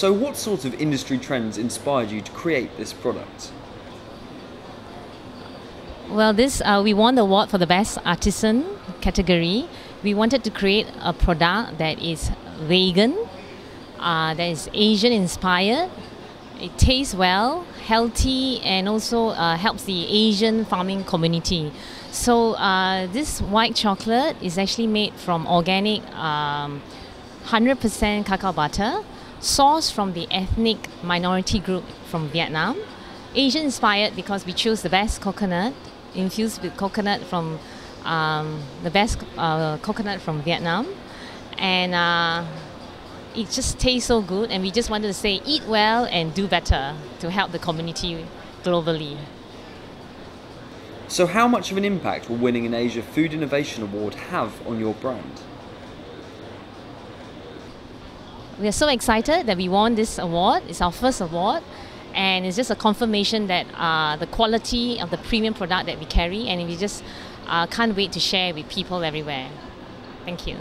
So, what sort of industry trends inspired you to create this product? Well, this uh, we won the award for the best artisan category. We wanted to create a product that is vegan, uh, that is Asian inspired. It tastes well, healthy, and also uh, helps the Asian farming community. So uh, this white chocolate is actually made from organic, um, 100% cacao butter, sourced from the ethnic minority group from Vietnam. Asian inspired because we choose the best coconut infused with coconut from um, the best uh, coconut from Vietnam, and uh, it just tastes so good. And we just wanted to say, eat well and do better to help the community globally. So, how much of an impact will winning an Asia Food Innovation Award have on your brand? We are so excited that we won this award. It's our first award and it's just a confirmation that uh, the quality of the premium product that we carry and we just uh, can't wait to share with people everywhere. Thank you.